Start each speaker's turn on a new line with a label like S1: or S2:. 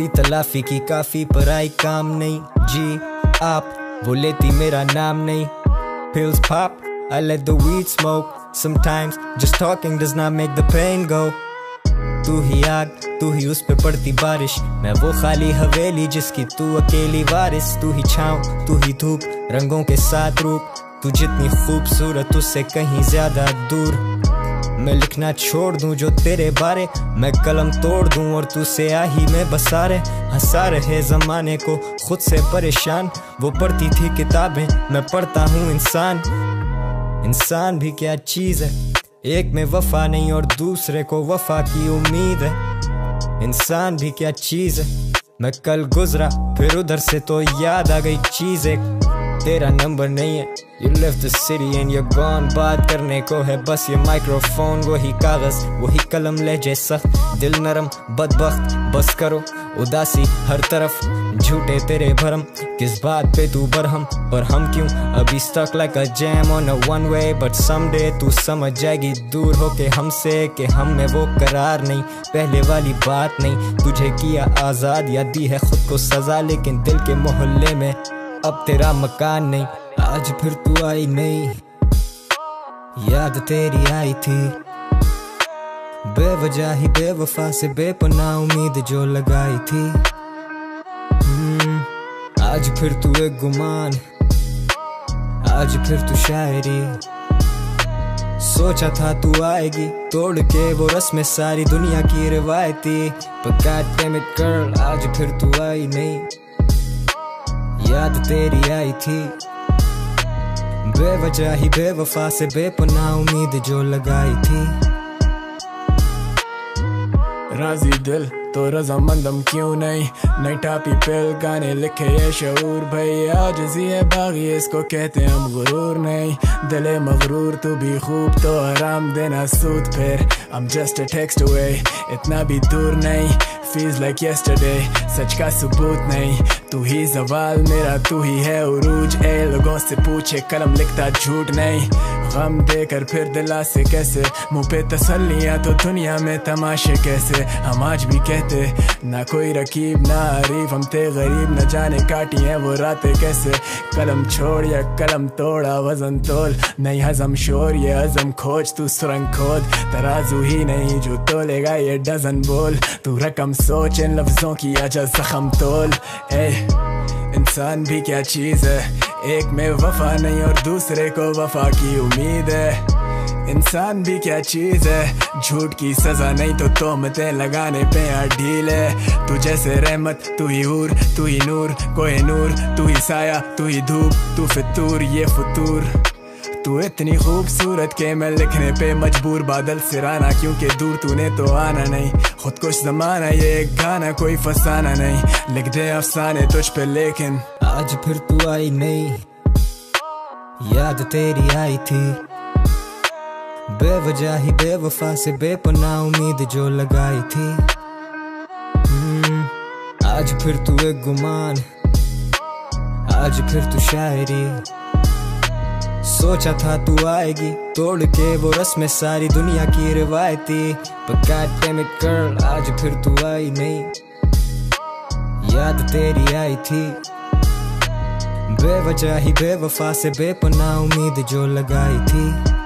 S1: माफ़ी तलाफी की काफ़ी पर आई काम नहीं। जी आप, वो लेती मेरा नाम नहीं। Pills pop, I let the weed smoke. Sometimes just talking does not make the pain go. तू ही आग, तू ही उस पे पड़ती बारिश। मैं वो खाली हवेली जिसकी तू अकेली वारिस। तू ही छाँव, तू ही धूप, रंगों के साथ रूप। तू जितनी खूबसूरत, उससे कहीं ज़्यादा दूर। मैं लिखना छोड़ दूँ जो तेरे बारे, मैं कलम तोड़ दूँ और तू से आही में बसा रहे हंसा रहे जमाने को, खुद से परेशान। वो पढ़ती थी किताबें, मैं पढ़ता हूँ इंसान। इंसान भी क्या चीज़ है? एक में वफा नहीं और दूसरे को वफा की उम्मीद है। इंसान भी क्या चीज़ है? मैं कल गुजरा, फिर उधर से तो याद आ गई चीज़। तेरा नंबर नहीं है। You left the city and you're gone. बात करने को है, बस ये माइक्रोफोन वही कागज़, वही कलम ले जैसा। दिल नरम, बदबख्त, बस करो, उदासी हर तरफ़। झूठे तेरे भरम, किस बात पे तू बरहम? पर हम क्यों? अभी stuck like a jam on a one way, but someday तू समझ जाएगी दूर हो होके हमसे कि हम में वो करार नहीं। पहले वाली बात नहीं, तुझे किया आज़ाद या दी है खुद को सजा, लेकिन दिल के मोहल्ले में अब तेरा मकान नहीं आज फिर तू आई नहीं। याद तेरी आई थी। बेवजह ही बेवफा से बेपना उम्मीद जो लगाई थी। हम्म, आज फिर तू एक गुमान आज फिर तू शायरी। सोचा था तू आएगी तोड़ के वो रस्में सारी दुनिया की रिवायती। पर girl आज फिर तू आई नहीं। याद तेरी आई थी। बेवजह ही बेवफा से बेपना उम्मीद जो लगाई थी।
S2: राज़ी दिल तो रजामंदम क्यों नहीं? नई टापी पिल गाने लिखे ये शऊर भाई, आज है बागी, इसको कहते हम गुरूर नहीं। दिले मगरूर, तू भी खूब तो आराम देना सूद फिर। I'm just a text away, इतना भी दूर नहीं। Feels like yesterday, सच का सबूत नहीं। तू ही जवाल, मेरा तू ही है उरूज। ए लोगों से पूछे, कलम लिखता झूठ नहीं। गम देकर फिर दिला से कैसे? मुँह पे तसलियाँ तो दुनिया में तमाशे कैसे? हम आज भी कहते, ना कोई रकीब, ना अरीफ हम थे गरीब, न जाने काटी हैं वो रातें कैसे? कलम छोड़ या कलम तोड़ा, वज़न तोल। नहीं, हजम शोर, ये हजम खोज, तू सुरंग खोद। तराजू ही नहीं, जो तोलेगा ये डजन बोल। तू रकम सोच, इन लफ्जों की अजल जख्म तोल। ए इंसान भी क्या चीज़ है? एक में वफा नहीं और दूसरे को वफा की उम्मीद है। इंसान भी क्या चीज़ है? झूठ की सजा नहीं तो तोहमतें लगाने पे ढील है। तू जैसे रहमत, तू ही हूर, तू ही नूर कोई नूर, तू ही साया, तू ही धूप, तू फितूर, ये फतूर। तू इतनी खूबसूरत के मैं लिखने पे मजबूर बादल सिराना क्योंकि दूर तूने तो आना नहीं। खुद कुछ जमाना ये गाना कोई फसाना नहीं। लिख दे अफसाने तुझ पे लेकिन
S1: आज फिर तू आई नहीं। याद तेरी आई थी। बेवजह ही बेवफा से बेपना उम्मीद जो लगाई थी। हम्म, आज फिर तू एक गुमान। आज फिर तू शायरी। सोचा था तू आएगी। तोड़ के वो रस्में सारी दुनिया की रिवायती। damn आज फिर तू आई नहीं। याद तेरी आई थी। बेवजह ही बेवफा से बेपना उम्मीद जो लगाई थी।